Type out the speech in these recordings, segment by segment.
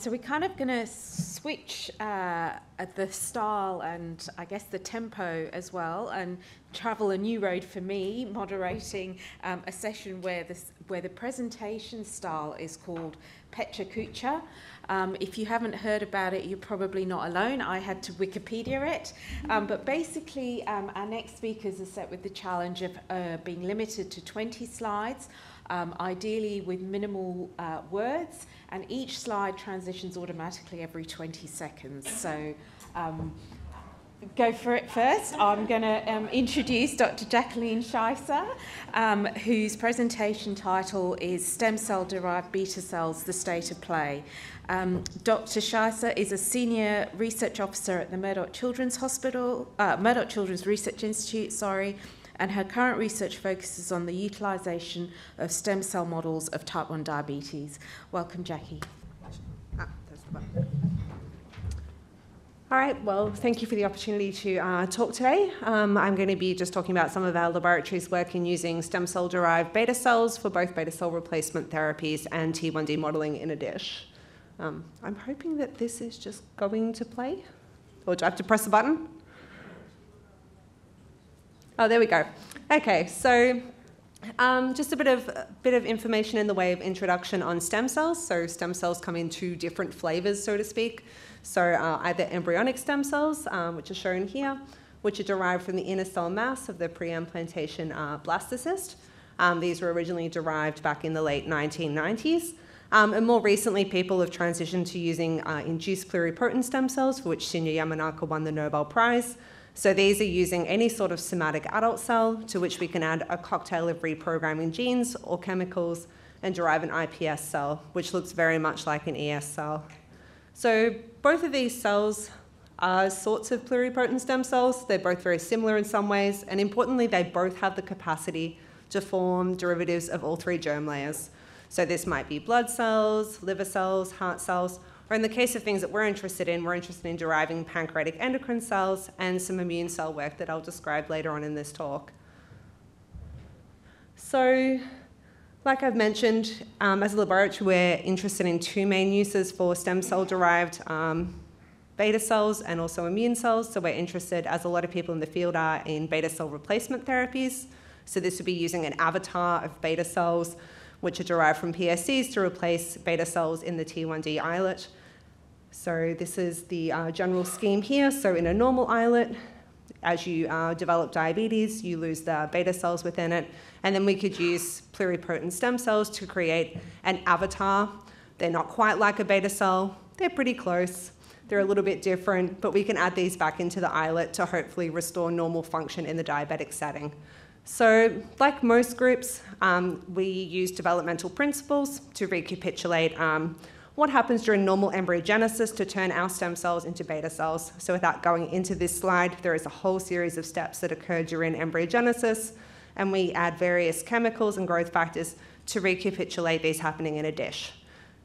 So we're kind of going to switch uh, the style and I guess the tempo as well, and travel a new road for me, moderating um, a session where the where the presentation style is called Pecha Kucha. Um, if you haven't heard about it, you're probably not alone. I had to Wikipedia it. Um, but basically, um, our next speakers are set with the challenge of uh, being limited to 20 slides, um, ideally with minimal uh, words and each slide transitions automatically every 20 seconds. So um, go for it first. I'm going to um, introduce Dr. Jacqueline Scheisser, um, whose presentation title is Stem Cell Derived Beta Cells, The State of Play. Um, Dr. Scheisser is a senior research officer at the Murdoch Children's Hospital, uh, Murdoch Children's Research Institute, sorry, and her current research focuses on the utilisation of stem cell models of type 1 diabetes. Welcome, Jackie. Ah, All right, well, thank you for the opportunity to uh, talk today. Um, I'm going to be just talking about some of our laboratory's work in using stem cell derived beta cells for both beta cell replacement therapies and T1D modelling in a dish. Um, I'm hoping that this is just going to play. Or do I have to press the button? Oh, there we go. Okay, so um, just a bit of bit of information in the way of introduction on stem cells. So stem cells come in two different flavors, so to speak. So uh, either embryonic stem cells, um, which are shown here, which are derived from the inner cell mass of the pre-implantation uh, blastocyst. Um, these were originally derived back in the late 1990s. Um, and more recently, people have transitioned to using uh, induced pluripotent stem cells, for which Shinya Yamanaka won the Nobel Prize. So these are using any sort of somatic adult cell to which we can add a cocktail of reprogramming genes or chemicals and derive an iPS cell, which looks very much like an ES cell. So both of these cells are sorts of pluripotent stem cells. They're both very similar in some ways, and importantly, they both have the capacity to form derivatives of all three germ layers. So this might be blood cells, liver cells, heart cells, or in the case of things that we're interested in, we're interested in deriving pancreatic endocrine cells and some immune cell work that I'll describe later on in this talk. So, like I've mentioned, um, as a laboratory, we're interested in two main uses for stem cell derived um, beta cells and also immune cells. So, we're interested, as a lot of people in the field are, in beta cell replacement therapies. So, this would be using an avatar of beta cells, which are derived from PSCs, to replace beta cells in the T1D islet. So this is the uh, general scheme here. So in a normal islet, as you uh, develop diabetes, you lose the beta cells within it. And then we could use pluripotent stem cells to create an avatar. They're not quite like a beta cell. They're pretty close. They're a little bit different, but we can add these back into the islet to hopefully restore normal function in the diabetic setting. So, like most groups, um, we use developmental principles to recapitulate um, what happens during normal embryogenesis to turn our stem cells into beta cells. So without going into this slide, there is a whole series of steps that occur during embryogenesis, and we add various chemicals and growth factors to recapitulate these happening in a dish.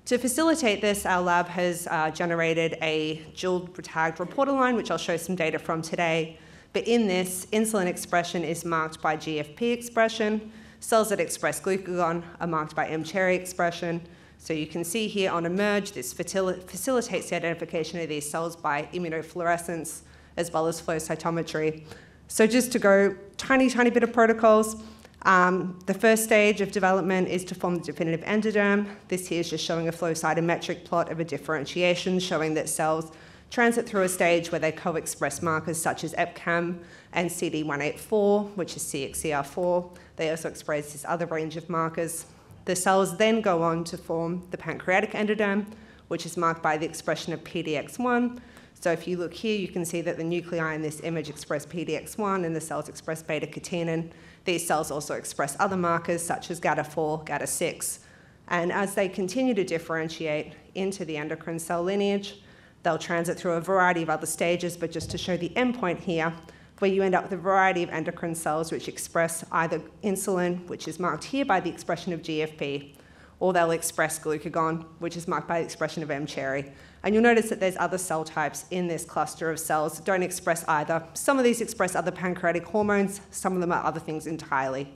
To facilitate this, our lab has uh, generated a dual tagged reporter line, which I'll show some data from today. But in this, insulin expression is marked by GFP expression. Cells that express glucagon are marked by mCherry expression. So you can see here on eMERGE, this facilitates the identification of these cells by immunofluorescence as well as flow cytometry. So just to go tiny, tiny bit of protocols, um, the first stage of development is to form the definitive endoderm. This here is just showing a flow cytometric plot of a differentiation showing that cells transit through a stage where they co-express markers such as EpCAM and CD184, which is CXCR4. They also express this other range of markers. The cells then go on to form the pancreatic endoderm, which is marked by the expression of PDX1. So if you look here, you can see that the nuclei in this image express PDX1 and the cells express beta-catenin. These cells also express other markers such as GATA4, GATA6. And as they continue to differentiate into the endocrine cell lineage, they'll transit through a variety of other stages, but just to show the endpoint here, where you end up with a variety of endocrine cells which express either insulin, which is marked here by the expression of GFP, or they'll express glucagon, which is marked by the expression of mCherry. And you'll notice that there's other cell types in this cluster of cells that don't express either. Some of these express other pancreatic hormones, some of them are other things entirely.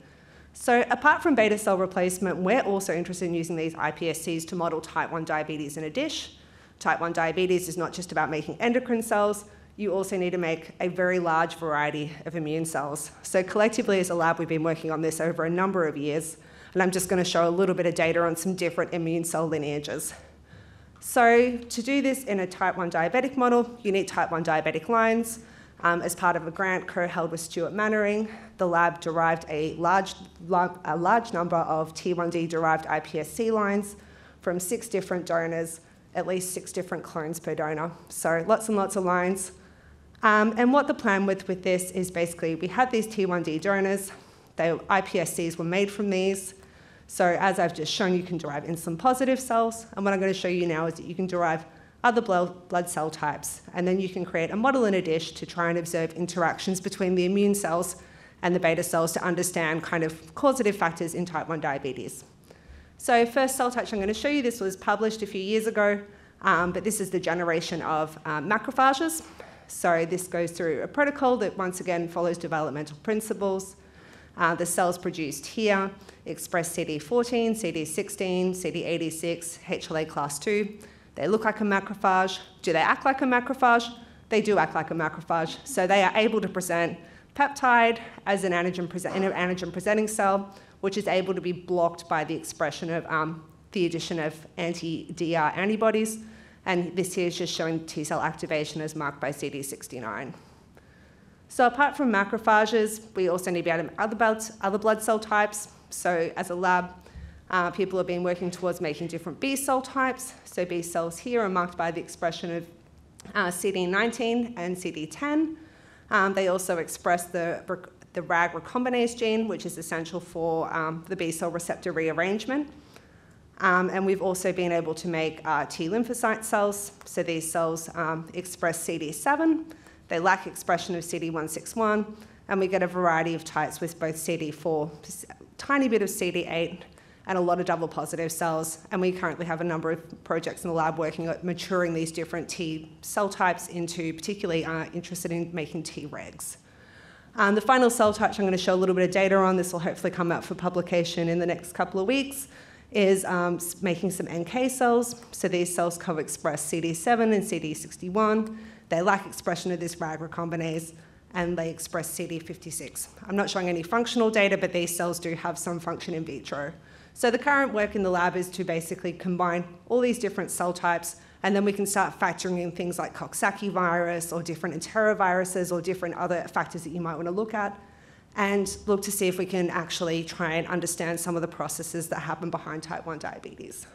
So apart from beta cell replacement, we're also interested in using these iPSCs to model type 1 diabetes in a dish. type 1 diabetes is not just about making endocrine cells, you also need to make a very large variety of immune cells. So collectively as a lab, we've been working on this over a number of years, and I'm just going to show a little bit of data on some different immune cell lineages. So to do this in a type 1 diabetic model, you need type 1 diabetic lines. Um, as part of a grant co-held with Stuart Mannering, the lab derived a large, a large number of T1D-derived iPSC lines from six different donors, at least six different clones per donor. So lots and lots of lines. Um, and what the plan with, with this is basically we had these T1D donors, they, iPSCs were made from these. So as I've just shown, you can derive insulin positive cells. And what I'm going to show you now is that you can derive other blood cell types. And then you can create a model in a dish to try and observe interactions between the immune cells and the beta cells to understand kind of causative factors in type 1 diabetes. So first cell touch I'm going to show you, this was published a few years ago, um, but this is the generation of um, macrophages. So this goes through a protocol that once again follows developmental principles. Uh, the cells produced here express CD14, CD16, CD86, HLA class 2. They look like a macrophage. Do they act like a macrophage? They do act like a macrophage. So they are able to present peptide as an antigen, in an antigen presenting cell, which is able to be blocked by the expression of um, the addition of anti-DR antibodies. And this here is just showing T cell activation as marked by CD69. So apart from macrophages, we also need to be able to other blood, other blood cell types. So as a lab, uh, people have been working towards making different B cell types. So B cells here are marked by the expression of uh, CD19 and CD10. Um, they also express the, the RAG recombinase gene, which is essential for um, the B cell receptor rearrangement. Um, and we've also been able to make uh, T lymphocyte cells. So these cells um, express CD7. They lack expression of CD161. And we get a variety of types with both CD4, tiny bit of CD8, and a lot of double positive cells. And we currently have a number of projects in the lab working at maturing these different T cell types into particularly uh, interested in making Tregs. Um, the final cell type I'm going to show a little bit of data on, this will hopefully come out for publication in the next couple of weeks, is um, making some NK cells. So these cells co-express CD7 and CD61. They lack expression of this RAG recombinase and they express CD56. I'm not showing any functional data, but these cells do have some function in vitro. So the current work in the lab is to basically combine all these different cell types and then we can start factoring in things like Coxsackie virus or different enteroviruses or different other factors that you might want to look at and look to see if we can actually try and understand some of the processes that happen behind type 1 diabetes.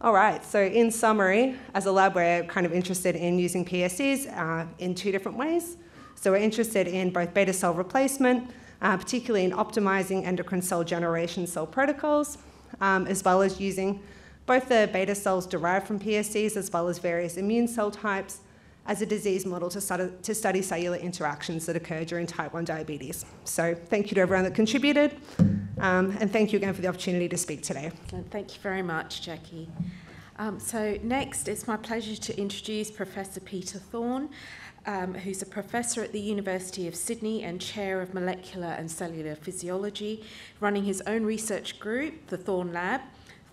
All right, so in summary, as a lab, we're kind of interested in using PSCs uh, in two different ways. So we're interested in both beta cell replacement, uh, particularly in optimizing endocrine cell generation cell protocols, um, as well as using both the beta cells derived from PSCs as well as various immune cell types as a disease model to study, to study cellular interactions that occur during type 1 diabetes. So thank you to everyone that contributed, um, and thank you again for the opportunity to speak today. Thank you very much, Jackie. Um, so next, it's my pleasure to introduce Professor Peter Thorne um, who's a professor at the University of Sydney and chair of molecular and cellular physiology, running his own research group, the Thorne Lab.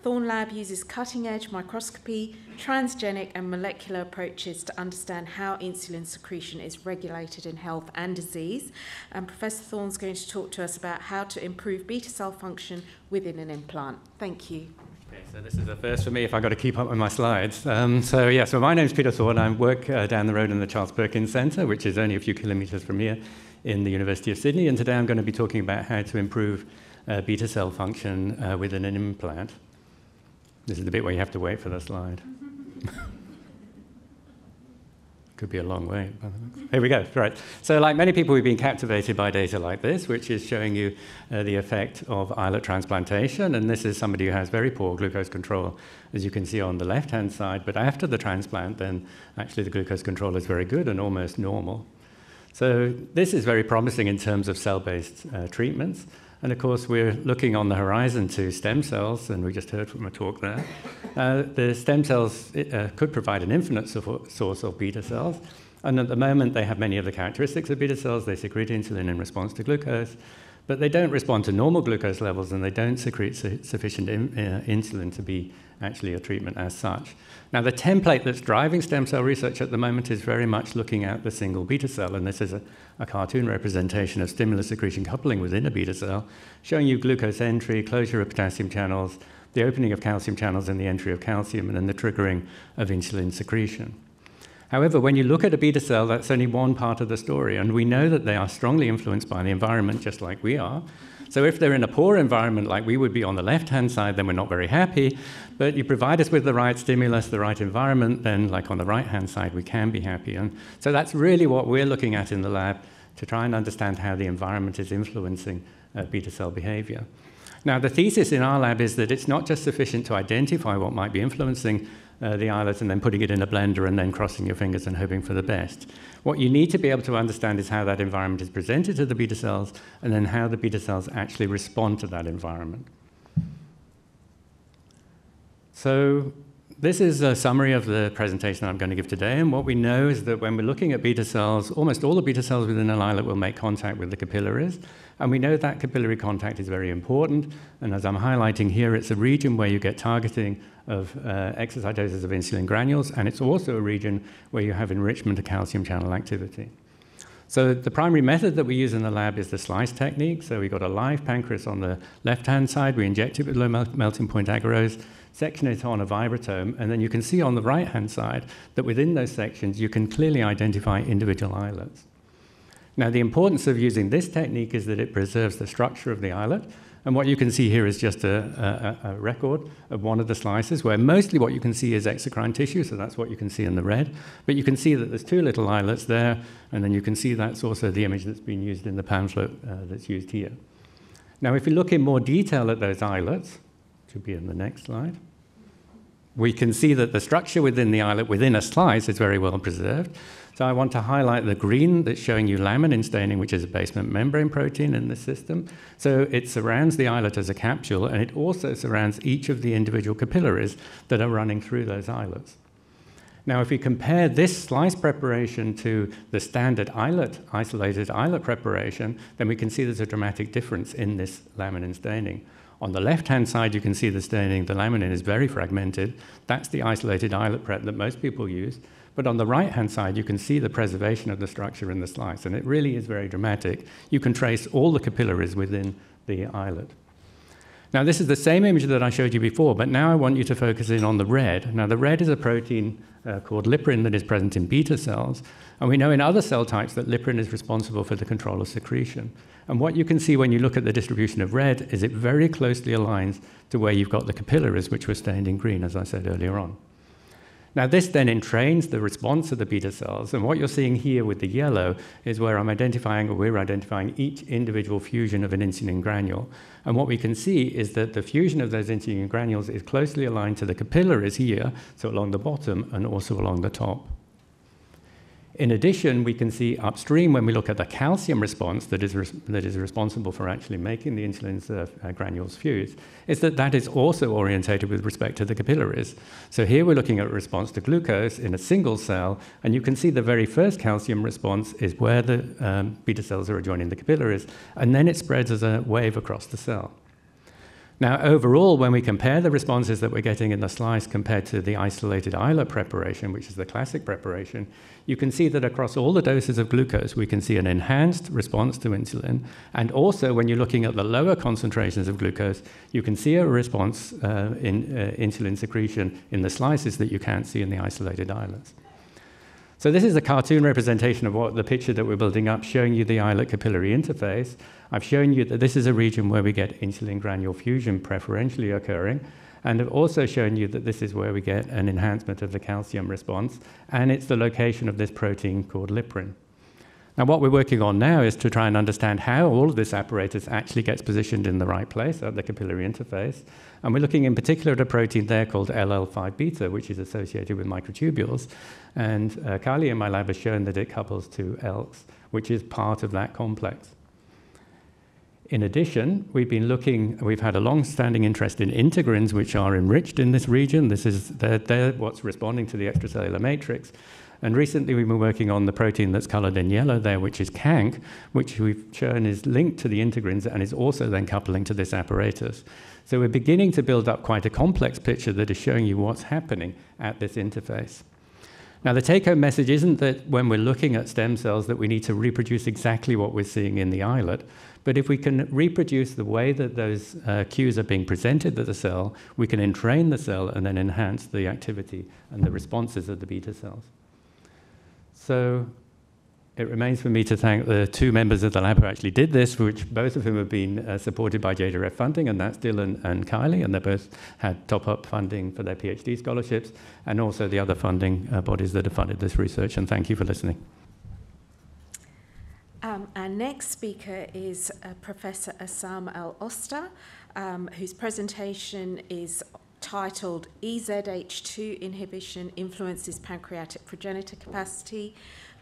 Thorne Lab uses cutting edge microscopy, transgenic, and molecular approaches to understand how insulin secretion is regulated in health and disease. And Professor Thorne's going to talk to us about how to improve beta cell function within an implant. Thank you. Okay, so this is the first for me if I've got to keep up with my slides. Um, so, yeah, so my name's Peter Thorne. I work uh, down the road in the Charles Perkins Centre, which is only a few kilometres from here in the University of Sydney. And today I'm going to be talking about how to improve uh, beta cell function uh, within an implant. This is the bit where you have to wait for the slide. Could be a long way. Here we go. Right. So, like many people, we've been captivated by data like this, which is showing you uh, the effect of islet transplantation. And this is somebody who has very poor glucose control, as you can see on the left hand side. But after the transplant, then actually the glucose control is very good and almost normal. So, this is very promising in terms of cell based uh, treatments. And of course, we're looking on the horizon to stem cells, and we just heard from a talk there. Uh, the stem cells uh, could provide an infinite source of beta cells. And at the moment, they have many of the characteristics of beta cells. They secrete insulin in response to glucose. But they don't respond to normal glucose levels and they don't secrete su- sufficient in, uh, insulin to be actually a treatment as such. Now, the template that's driving stem cell research at the moment is very much looking at the single beta cell, and this is a, a cartoon representation of stimulus secretion coupling within a beta cell, showing you glucose entry, closure of potassium channels, the opening of calcium channels, and the entry of calcium, and then the triggering of insulin secretion. However, when you look at a beta cell, that's only one part of the story, and we know that they are strongly influenced by the environment, just like we are. So if they're in a poor environment, like we would be on the left-hand side, then we're not very happy. But you provide us with the right stimulus, the right environment, then like on the right-hand side, we can be happy. And so that's really what we're looking at in the lab to try and understand how the environment is influencing uh, beta cell behavior. Now, the thesis in our lab is that it's not just sufficient to identify what might be influencing uh, the islet and then putting it in a blender and then crossing your fingers and hoping for the best. What you need to be able to understand is how that environment is presented to the beta cells and then how the beta cells actually respond to that environment. So this is a summary of the presentation I'm going to give today. And what we know is that when we're looking at beta cells, almost all the beta cells within an islet will make contact with the capillaries. And we know that capillary contact is very important. And as I'm highlighting here, it's a region where you get targeting of uh, exocytosis of insulin granules. And it's also a region where you have enrichment of calcium channel activity. So the primary method that we use in the lab is the slice technique. So we've got a live pancreas on the left-hand side. We inject it with low melting point agarose section it on a vibratome, and then you can see on the right hand side that within those sections you can clearly identify individual islets. Now, the importance of using this technique is that it preserves the structure of the islet. And what you can see here is just a, a, a, record of one of the slices where mostly what you can see is exocrine tissue, so that's what you can see in the red. But you can see that there's two little islets there, and then you can see that's also the image that's been used in the pamphlet uh, that's used here. Now, if you look in more detail at those islets, should be in the next slide we can see that the structure within the islet, within a slice, is very well preserved. So I want to highlight the green that's showing you laminin staining, which is a basement membrane protein in the system. So it surrounds the islet as a capsule, and it also surrounds each of the individual capillaries that are running through those islets. Now, if we compare this slice preparation to the standard islet, isolated islet preparation, then we can see there's a dramatic difference in this laminin staining. On the left-hand side, you can see the staining. The laminin is very fragmented. That's the isolated islet prep that most people use. But on the right-hand side, you can see the preservation of the structure in the slice, and it really is very dramatic. You can trace all the capillaries within the islet. Now, this is the same image that I showed you before, but now I want you to focus in on the red. Now, the red is a protein uh, called liprin that is present in beta cells, and we know in other cell types that liprin is responsible for the control of secretion. And what you can see when you look at the distribution of red is it very closely aligns to where you've got the capillaries, which were stained in green, as I said earlier on. Now, this then entrains the response of the beta cells, and what you're seeing here with the yellow is where I'm identifying, or we're identifying, each individual fusion of an insulin granule. And what we can see is that the fusion of those insulin granules is closely aligned to the capillaries here, so along the bottom and also along the top. In addition, we can see upstream when we look at the calcium response that is, that is responsible for actually making the insulin uh, granules fuse, is that that is also orientated with respect to the capillaries. So here we're looking at a response to glucose in a single cell, and you can see the very first calcium response is where the um, beta cells are adjoining the capillaries, and then it spreads as a wave across the cell. Now, overall, when we compare the responses that we're getting in the slice compared to the isolated islet preparation, which is the classic preparation, you can see that across all the doses of glucose, we can see an enhanced response to insulin. And also, when you're looking at the lower concentrations of glucose, you can see a response uh, in uh, insulin secretion in the slices that you can't see in the isolated islets. So this is a cartoon representation of what the picture that we're building up, showing you the islet capillary interface. I've shown you that this is a region where we get insulin granule fusion preferentially occurring. And I've also shown you that this is where we get an enhancement of the calcium response, and it's the location of this protein called liprin. Now, what we're working on now is to try and understand how all of this apparatus actually gets positioned in the right place at the capillary interface. And we're looking in particular at a protein there called LL5 beta, which is associated with microtubules. And uh, in my lab has shown that it couples to ELX, which is part of that complex. In addition, we've been looking, we've had a long-standing interest in integrins, which are enriched in this region. This is they're, they're what's responding to the extracellular matrix. And recently we've been working on the protein that's colored in yellow there, which is CANK, which we've shown is linked to the integrins and is also then coupling to this apparatus. So we're beginning to build up quite a complex picture that is showing you what's happening at this interface. Now, the take home message isn't that when we're looking at stem cells that we need to reproduce exactly what we're seeing in the islet, but if we can reproduce the way that those uh, cues are being presented to the cell, we can entrain the cell and then enhance the activity and the responses of the beta cells. So it remains for me to thank the two members of the lab who actually did this, which both of whom have been uh, supported by JDRF funding, and that's Dylan and Kylie, and they both had top-up funding for their PhD scholarships, and also the other funding uh, bodies that have funded this research, and thank you for listening. Um, our next speaker is uh, Professor Assam Al Osta, um, whose presentation is titled EZH2 Inhibition Influences Pancreatic Progenitor Capacity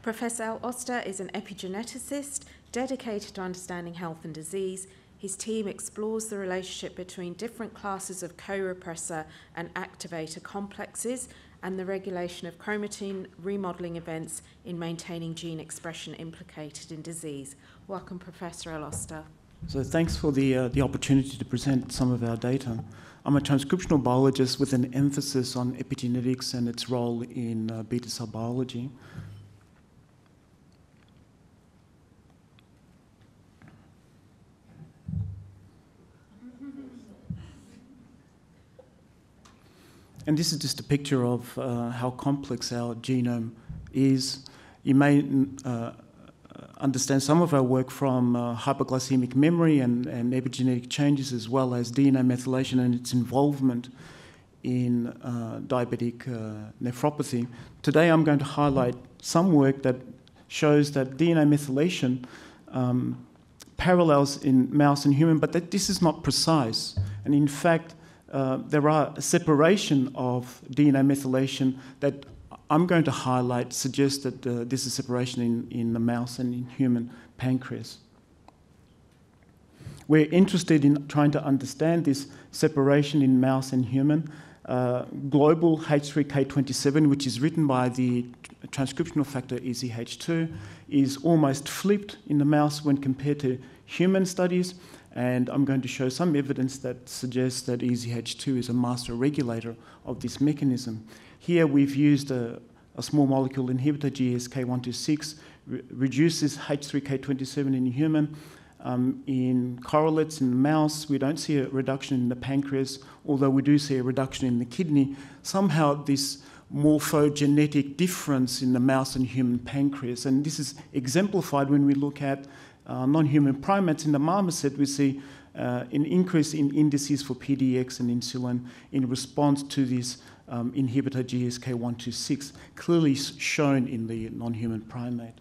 Professor Al Osta is an epigeneticist dedicated to understanding health and disease. His team explores the relationship between different classes of co-repressor and activator complexes and the regulation of chromatin remodeling events in maintaining gene expression implicated in disease. Welcome, Professor Al Osta. So thanks for the, uh, the opportunity to present some of our data. I'm a transcriptional biologist with an emphasis on epigenetics and its role in uh, beta cell biology. And this is just a picture of uh, how complex our genome is. You may uh, understand some of our work from uh, hyperglycemic memory and, and, epigenetic changes, as well as DNA methylation and its involvement in uh, diabetic uh, nephropathy. Today, I'm going to highlight some work that shows that DNA methylation um, parallels in mouse and human, but that this is not precise. And in fact, uh, there are a separation of DNA methylation that I'm going to highlight suggests that uh, this is separation in, in the mouse and in human pancreas. We're interested in trying to understand this separation in mouse and human. Uh, global H3K27, which is written by the transcriptional factor EZH2, is almost flipped in the mouse when compared to human studies. And I'm going to show some evidence that suggests that EZH2 is a master regulator of this mechanism. Here we've used a, a small molecule inhibitor, GSK126, re reduces H3K27 in human. Um, in correlates in the mouse, we don't see a reduction in the pancreas, although we do see a reduction in the kidney. Somehow, this morphogenetic difference in the mouse and human pancreas, and this is exemplified when we look at uh, non-human primates in the marmoset, we see uh, an increase in indices for PDX and insulin in response to this um, inhibitor GSK126, clearly shown in the non-human primate.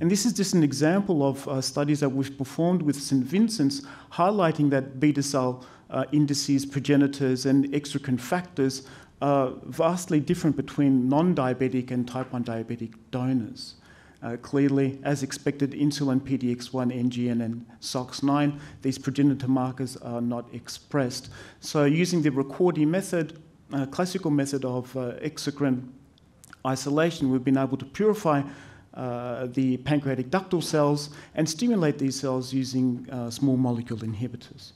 And this is just an example of uh, studies that we've performed with St. Vincent's, highlighting that beta cell uh, indices, progenitors, and exocrine factors are vastly different between non diabetic and type 1 diabetic donors. Uh, clearly, as expected, insulin, PDX1, NGN, and SOX9, these progenitor markers are not expressed. So, using the Ricordi method, uh, classical method of uh, exocrine isolation, we've been able to purify uh, the pancreatic ductal cells and stimulate these cells using uh, small molecule inhibitors.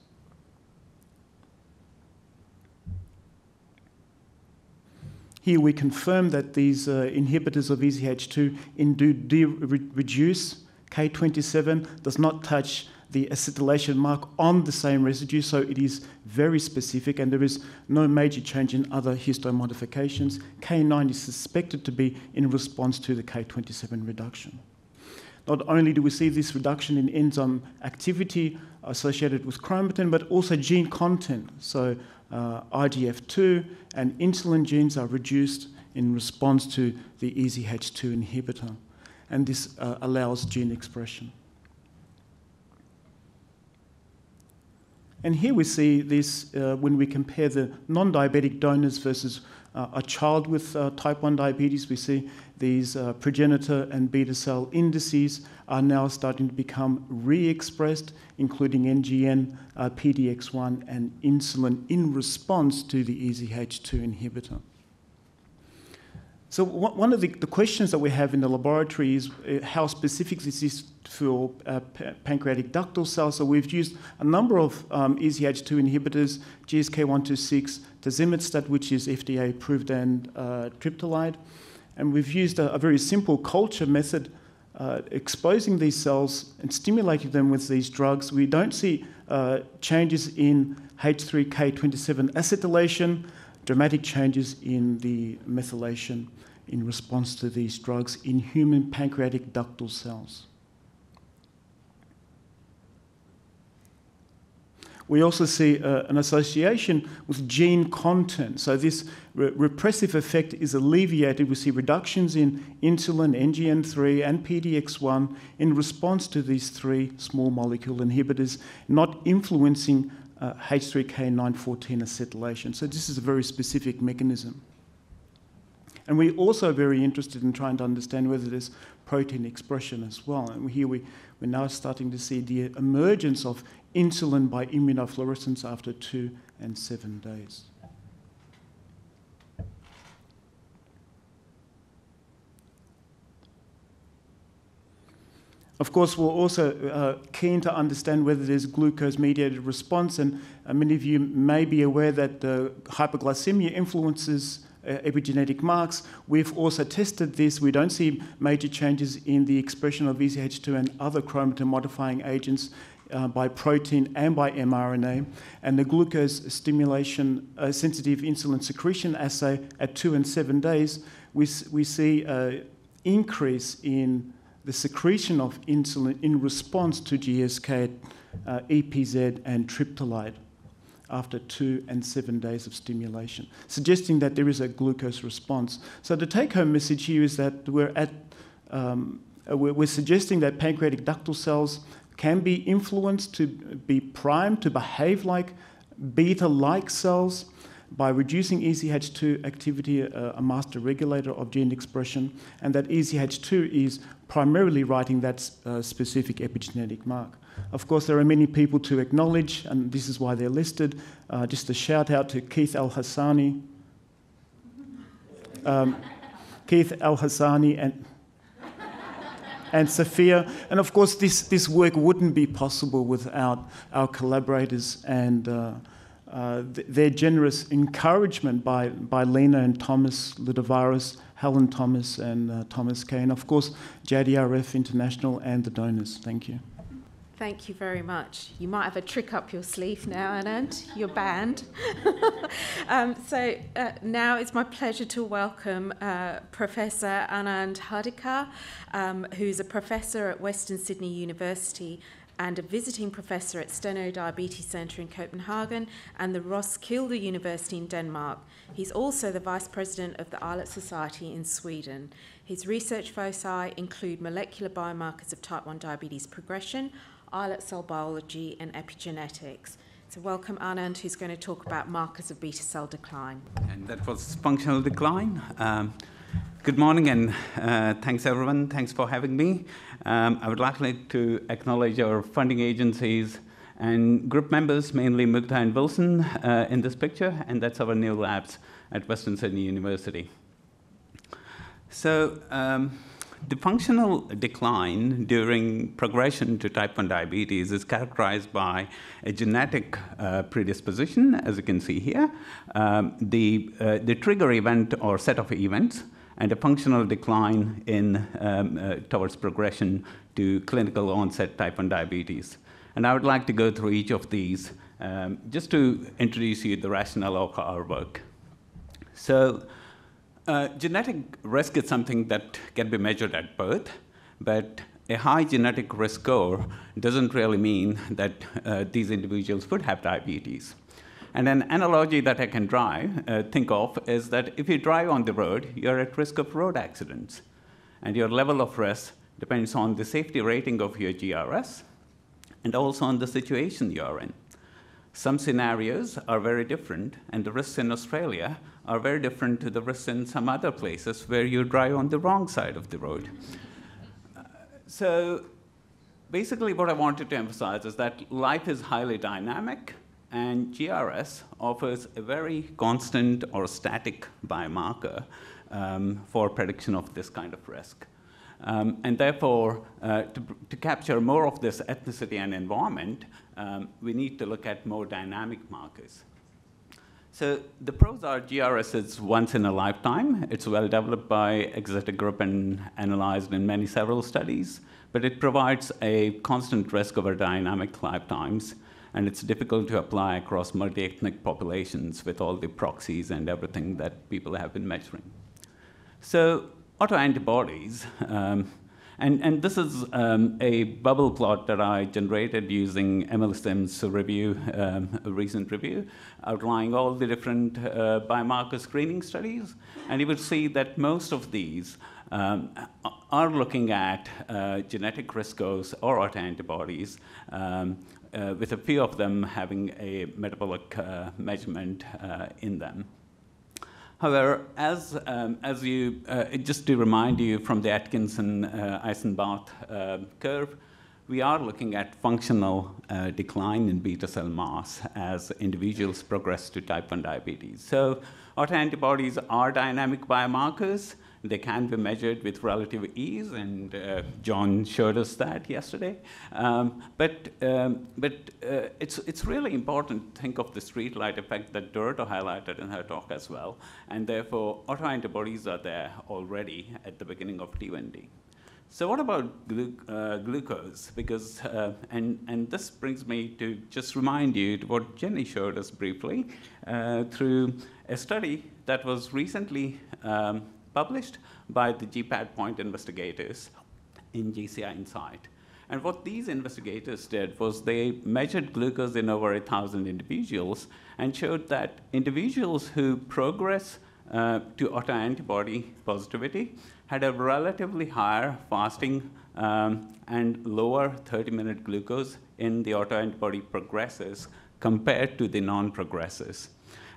Here we confirm that these uh, inhibitors of EZH2 indeed re reduce K27, does not touch the acetylation mark on the same residue, so it is very specific and there is no major change in other histone modifications. K9 is suspected to be in response to the K27 reduction. Not only do we see this reduction in enzyme activity associated with chromatin, but also gene content. So uh, IGF2 and insulin genes are reduced in response to the EZH2 inhibitor. And this uh, allows gene expression. And here we see this uh, when we compare the non diabetic donors versus uh, a child with uh, type 1 diabetes, we see these uh, progenitor and beta cell indices are now starting to become re expressed, including NGN, uh, PDX1, and insulin in response to the EZH2 inhibitor. So, one of the, the, questions that we have in the laboratory is uh, how specific is this for uh, pancreatic ductal cells? So, we've used a number of um, EZH2 inhibitors, GSK126, tazemetostat, which is FDA approved, and uh, triptolide. And we've used a, a very simple culture method uh, exposing these cells and stimulating them with these drugs. We don't see uh, changes in H3K27 acetylation, dramatic changes in the methylation in response to these drugs in human pancreatic ductal cells. We also see uh, an association with gene content. So this re repressive effect is alleviated. We see reductions in insulin, NGN3, and PDX1 in response to these three small molecule inhibitors, not influencing uh, H3K914 acetylation. So this is a very specific mechanism. And we're also very interested in trying to understand whether there's protein expression as well. And here we, we're now starting to see the emergence of insulin by immunofluorescence after two and seven days. Of course, we're also uh, keen to understand whether there's glucose mediated response, and uh, many of you may be aware that hypoglycemia influences uh, epigenetic marks. We've also tested this. We don't see major changes in the expression of EZH2 and other chromatin modifying agents uh, by protein and by mRNA, and the glucose stimulation uh, sensitive insulin secretion assay at two and seven days, we, we see an increase in the secretion of insulin in response to GSK, uh, EPZ, and triptolide after two and seven days of stimulation, suggesting that there is a glucose response. So the take-home message here is that we're at um, we're, we're suggesting that pancreatic ductal cells can be influenced to be primed to behave like beta like cells by reducing EZH2 activity, uh, a master regulator of gene expression, and that EZH2 is primarily writing that uh, specific epigenetic mark. Of course, there are many people to acknowledge, and this is why they're listed. Uh, just a shout out to Keith Al Hassani. Um, Keith Al Hassani and and Sophia. And of course, this, this work wouldn't be possible without our collaborators and uh, uh, th- their generous encouragement by, by Lena and Thomas Ludavaris, Helen Thomas, and uh, Thomas Kane. Of course, JDRF International and the donors. Thank you. Thank you very much. You might have a trick up your sleeve now, Anand, your band. um, so uh, now it's my pleasure to welcome uh, Professor Anand Hardikar, um, who's a professor at Western Sydney University and a visiting professor at Steno Diabetes Centre in Copenhagen and the Roskilde University in Denmark. He's also the vice president of the Islet Society in Sweden. His research foci include molecular biomarkers of type 1 diabetes progression, islet cell biology, and epigenetics. So, welcome Anand, who's going to talk about markers of beta cell decline. And that was functional decline. Um, good morning, and uh, thanks everyone. Thanks for having me. Um, I would like to acknowledge our funding agencies and group members, mainly Mukta and Wilson, uh, in this picture, and that's our new labs at Western Sydney University. So, um, the functional decline during progression to type 1 diabetes is characterized by a genetic uh, predisposition, as you can see here, um, the, uh, the trigger event or set of events, and a functional decline in, um, uh, towards progression to clinical onset type 1 diabetes. And I would like to go through each of these um, just to introduce you the rationale of our work. So, uh, genetic risk is something that can be measured at birth, but a high genetic risk score doesn't really mean that uh, these individuals would have diabetes. And an analogy that I can drive, uh, think of is that if you drive on the road, you're at risk of road accidents. And your level of risk depends on the safety rating of your GRS and also on the situation you're in. Some scenarios are very different, and the risks in Australia are very different to the risks in some other places where you drive on the wrong side of the road. So basically what I wanted to emphasize is that life is highly dynamic, and GRS offers a very constant or static biomarker um, for prediction of this kind of risk. Um, and therefore, uh, to, to, capture more of this ethnicity and environment, um, we need to look at more dynamic markers. So the pros are GRS is once in a lifetime. It's well developed by Exeter Group and analyzed in many several studies, but it provides a constant risk over dynamic lifetimes, and it's difficult to apply across multi-ethnic populations with all the proxies and everything that people have been measuring. So autoantibodies, um, and, and this is um, a bubble plot that I generated using Emily Sims' review, um, a recent review, outlining all the different uh, biomarker screening studies. And you would see that most of these um, are looking at uh, genetic risk scores or autoantibodies, um, uh, with a few of them having a metabolic uh, measurement uh, in them. However, as, um, as you, uh, just to remind you from the Atkinson-Eisenbarth uh, uh, curve, we are looking at functional uh, decline in beta cell mass as individuals progress to type 1 diabetes. So autoantibodies are dynamic biomarkers, they can be measured with relative ease, and uh, John showed us that yesterday. Um, but um, but uh, it's, it's really important to think of the streetlight effect that Dorota highlighted in her talk as well. And therefore, autoantibodies are there already at the beginning of T1D. So what about glu uh, glucose? Because, uh, and, and this brings me to just remind you what Jenny showed us briefly uh, through a study that was recently um, published by the GPAD point investigators in JCI Insight. And what these investigators did was they measured glucose in over 1,000 individuals and showed that individuals who progress uh, to autoantibody positivity had a relatively higher fasting um, and lower 30-minute glucose in the autoantibody progressors compared to the non-progressors.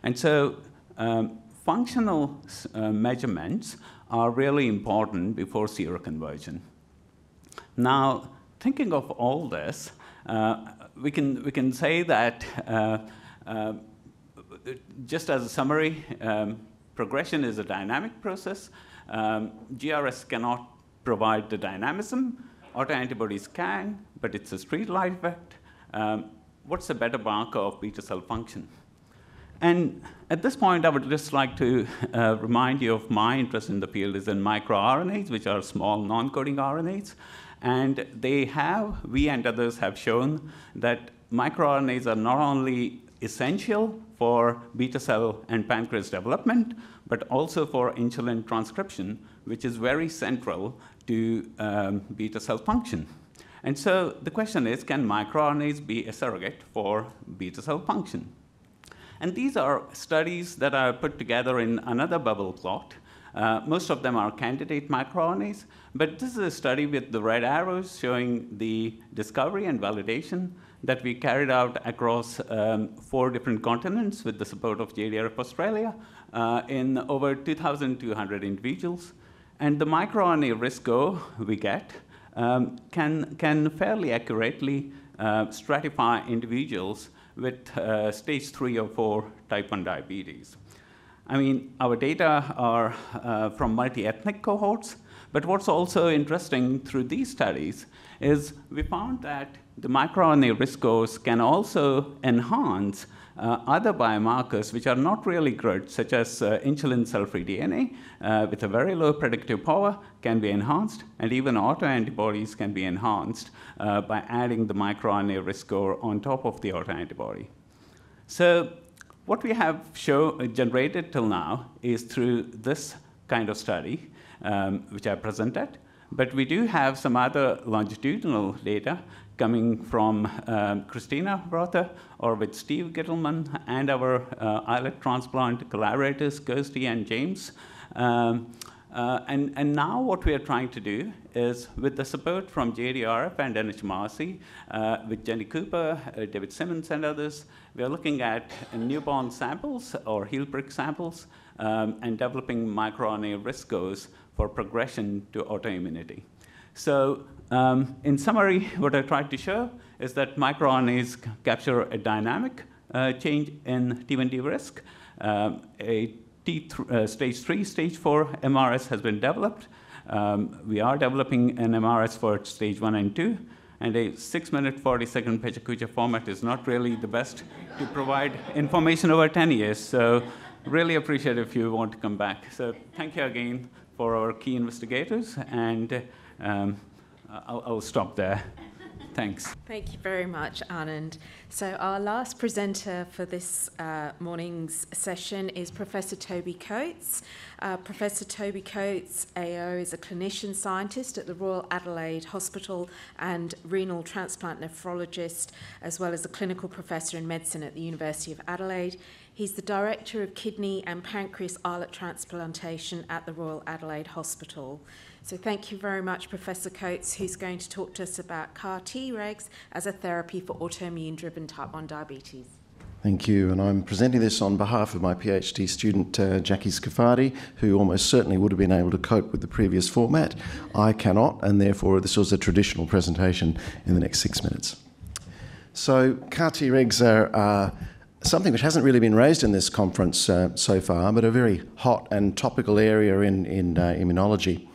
And so um, functional uh, measurements are really important before zero seroconversion. Now, thinking of all this, uh, we, can, we can say that, uh, uh, just as a summary, um, progression is a dynamic process. Um, GRS cannot provide the dynamism. Autoantibodies can, but it's a street light effect. Um, what's a better marker of beta cell function? And at this point, I would just like to uh, remind you of my interest in the field is in microRNAs, which are small non-coding RNAs. And they have, we and others have shown that microRNAs are not only essential for beta cell and pancreas development, but also for insulin transcription, which is very central to um, beta cell function. And so the question is, can microRNAs be a surrogate for beta cell function? And these are studies that are put together in another bubble plot. Uh, most of them are candidate microRNAs, but this is a study with the red arrows showing the discovery and validation that we carried out across um, four different continents with the support of JDRF Australia uh, in over 2,200 individuals. And the microRNA risk score we get um, can, can fairly accurately uh, stratify individuals with uh, stage three or four type 1 diabetes. I mean, our data are uh, from multi-ethnic cohorts, but what's also interesting through these studies is we found that the microRNA risk scores can also enhance uh, other biomarkers which are not really good, such as uh, insulin cell-free DNA uh, with a very low predictive power can be enhanced, and even autoantibodies can be enhanced uh, by adding the microRNA risk score on top of the autoantibody. So what we have show, uh, generated till now is through this kind of study, um, which I presented, but we do have some other longitudinal data coming from um, Christina Rother or with Steve Gittleman and our uh, islet transplant collaborators, Kirsty and James. Um, Uh, and, and now what we are trying to do is, with the support from JDRF and NHMRC, uh, with Jenny Cooper, uh, David Simmons, and others, we are looking at newborn samples or heel prick samples um, and developing microRNA risk scores for progression to autoimmunity. So, um, in summary, what I tried to show is that microRNAs capture a dynamic uh, change in T1D risk. Um, a T3, uh, stage 3, stage 4 MRS has been developed. Um, we are developing an MRS for stage 1 and 2, and a 6 minute 40 second PechaKucha format is not really the best to provide information over 10 years. So, really appreciate if you want to come back. So, thank you again for our key investigators, and um, I'll, I'll stop there. Thanks. Thank you very much, Anand. So, our last presenter for this uh, morning's session is Professor Toby Coates. Uh, Professor Toby Coates, AO, is a clinician scientist at the Royal Adelaide Hospital and renal transplant nephrologist, as well as a clinical professor in medicine at the University of Adelaide. He's the director of kidney and pancreas islet transplantation at the Royal Adelaide Hospital. So thank you very much, Professor Coates, who's going to talk to us about CAR Tregs as a therapy for autoimmune-driven type 1 diabetes. Thank you, and I'm presenting this on behalf of my PhD student uh, Jackie Scaffardi, who almost certainly would have been able to cope with the previous format. I cannot, and therefore this was a traditional presentation in the next six minutes. So, CAR Tregs are something which hasn't really been raised in this conference uh, so far, but a very hot and topical area in, in uh, immunology.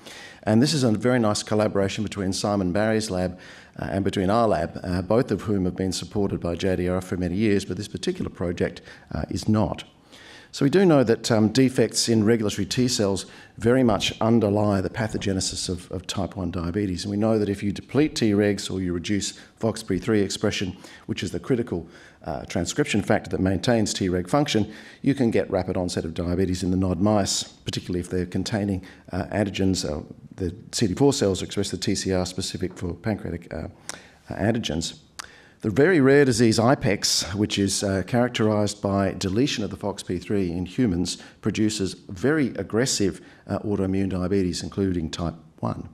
And this is a very nice collaboration between Simon Barry's lab uh, and between our lab, uh, both of whom have been supported by JDRF for many years, but this particular project uh, is not. So we do know that um, defects in regulatory T cells very much underlie the pathogenesis of, of, type 1 diabetes. And we know that if you deplete Tregs or you reduce FOXP3 expression, which is the critical uh, transcription factor that maintains Treg function, you can get rapid onset of diabetes in the NOD mice, particularly if they're containing uh, antigens. Uh, the CD4 cells express the TCR specific for pancreatic uh, uh, antigens. The very rare disease IPEX, which is uh, characterized by deletion of the FOXP3 in humans, produces very aggressive autoimmune diabetes, including type 1.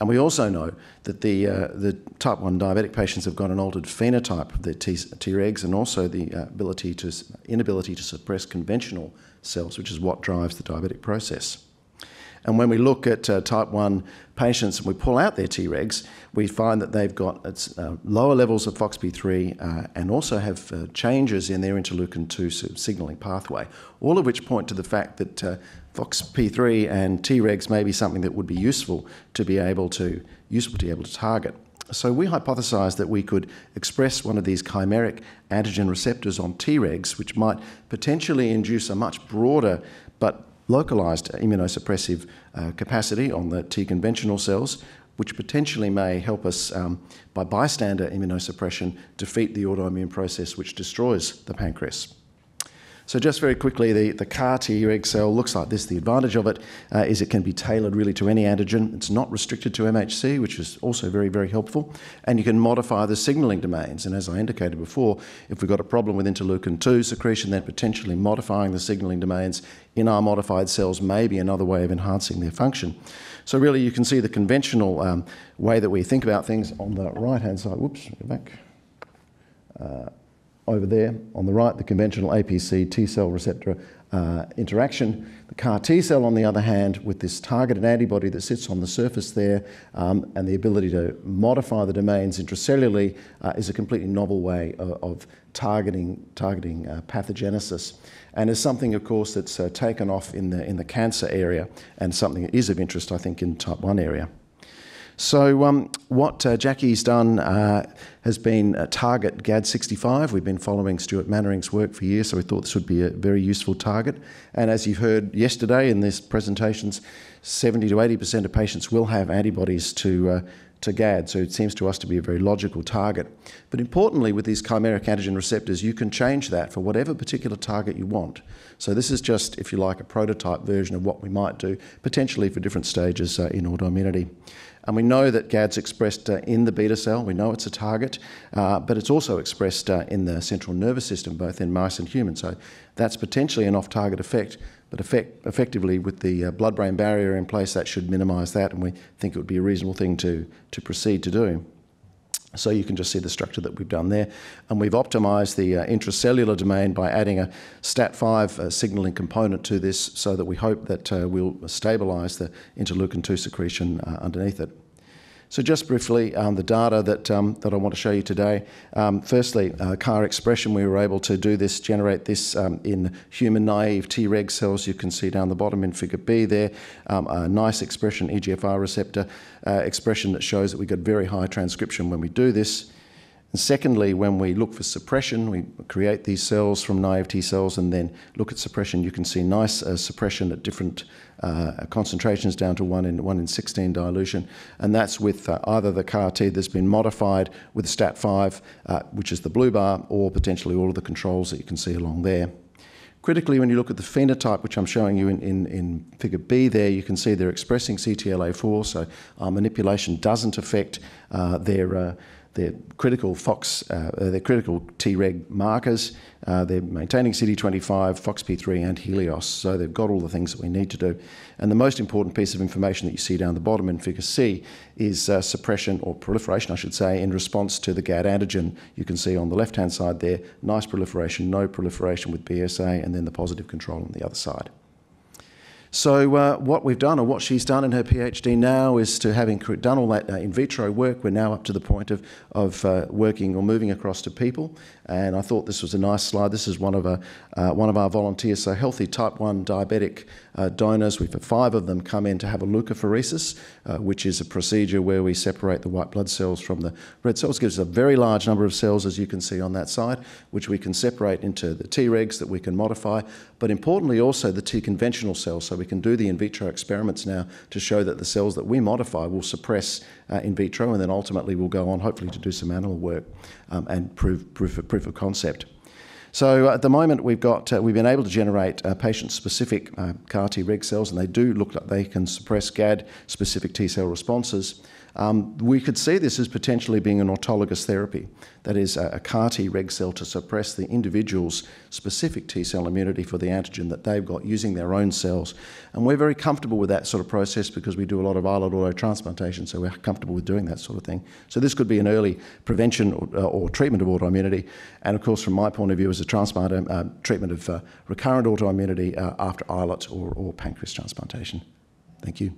And we also know that the, uh, the type 1 diabetic patients have got an altered phenotype of their Tregs and also the uh, ability to, inability to suppress conventional cells, which is what drives the diabetic process. And when we look at uh, type 1 patients and we pull out their Tregs, we find that they've got uh, lower levels of FOXP3 uh, and also have uh, changes in their interleukin 2 signaling pathway, all of which point to the fact that uh, FOXP3 and Tregs may be something that would be useful to be able to useful to be able to target. So we hypothesised that we could express one of these chimeric antigen receptors on Tregs, which might potentially induce a much broader but localised immunosuppressive uh, capacity on the T conventional cells, which potentially may help us, um, by bystander immunosuppression, defeat the autoimmune process which destroys the pancreas. So just very quickly, the, the CAR Treg cell looks like this. The advantage of it uh, is it can be tailored really to any antigen. It's not restricted to MHC, which is also very, very helpful. And you can modify the signalling domains. And as I indicated before, if we've got a problem with interleukin-2 secretion, then potentially modifying the signalling domains in our modified cells may be another way of enhancing their function. So really you can see the conventional um, way that we think about things on the right-hand side. Whoops, go back. Uh, over there on the right, the conventional APC T cell receptor uh, interaction. The CAR T cell, on the other hand, with this targeted antibody that sits on the surface there um, and the ability to modify the domains intracellularly, uh, is a completely novel way of, of targeting, targeting uh, pathogenesis. And is something, of course, that's uh, taken off in the, in the cancer area and something that is of interest, I think, in type 1 area. So, um, what uh, Jackie's done uh, has been uh, target GAD65. We've been following Stuart Mannering's work for years, so we thought this would be a very useful target. And as you've heard yesterday in these presentations, 70 to 80% of patients will have antibodies to, uh, to GAD, so it seems to us to be a very logical target. But importantly, with these chimeric antigen receptors, you can change that for whatever particular target you want. So this is just, if you like, a prototype version of what we might do, potentially for different stages uh, in autoimmunity. And we know that GAD's expressed uh, in the beta cell, we know it's a target, uh, but it's also expressed uh, in the central nervous system, both in mice and humans. So that's potentially an off target effect, But effect, effectively, with the uh, blood brain barrier in place, that should minimise that, and we think it would be a reasonable thing to, to proceed to do. So you can just see the structure that we've done there. And we've optimised the uh, intracellular domain by adding a STAT5 uh, signalling component to this so that we hope that uh, we'll stabilise the interleukin 2 secretion uh, underneath it. So just briefly, um, the data that, um, that I want to show you today. Um, firstly, uh, CAR expression, we were able to do this, generate this um, in human naive Treg cells. You can see down the bottom in figure B there, a nice expression, EGFR receptor uh, expression that shows that we get very high transcription when we do this. And secondly, when we look for suppression, we create these cells from naive T cells and then look at suppression. You can see nice uh, suppression at different uh, concentrations down to 1 in, 1 in 16 dilution. And that's with uh, either the CAR T that's been modified with STAT5, uh, which is the blue bar, or potentially all of the controls that you can see along there. Critically, when you look at the phenotype, which I'm showing you in, in, in figure B there, you can see they're expressing CTLA4, so our manipulation doesn't affect uh, their uh, they're critical FOX, uh, they're critical Treg markers. Uh, they're maintaining CD25, FOXP3, and Helios. So they've got all the things that we need to do. And the most important piece of information that you see down the bottom in Figure C is uh, suppression or proliferation, I should say, in response to the GAD antigen. You can see on the left-hand side there, nice proliferation, no proliferation with BSA, and then the positive control on the other side. So uh, what we've done, or what she's done in her PhD now, is to having done all that uh, in vitro work, we're now up to the point of, of uh, working or moving across to people. And I thought this was a nice slide. This is one of, a, uh, one of our volunteers, so healthy type 1 diabetic uh, donors. We've had five of them come in to have a leukapheresis, uh, which is a procedure where we separate the white blood cells from the red cells. It gives us a very large number of cells, as you can see on that side, which we can separate into the Tregs that we can modify, but importantly also the T conventional cells. So we can do the in vitro experiments now to show that the cells that we modify will suppress uh, in vitro and then ultimately we'll go on hopefully to do some animal work um, and prove proof of, proof of concept. So uh, at the moment, we've got uh, we've been able to generate uh, patient-specific uh, CAR T reg cells, and they do look like they can suppress GAD-specific T cell responses. Um, we could see this as potentially being an autologous therapy, that is, a, a CAR T reg cell to suppress the individual's specific T cell immunity for the antigen that they've got using their own cells. And we're very comfortable with that sort of process because we do a lot of islet auto transplantation, so we're comfortable with doing that sort of thing. So this could be an early prevention or, uh, or treatment of autoimmunity. And of course, from my point of view as a transplant, um, uh, treatment of uh, recurrent autoimmunity uh, after islet or, or pancreas transplantation. Thank you.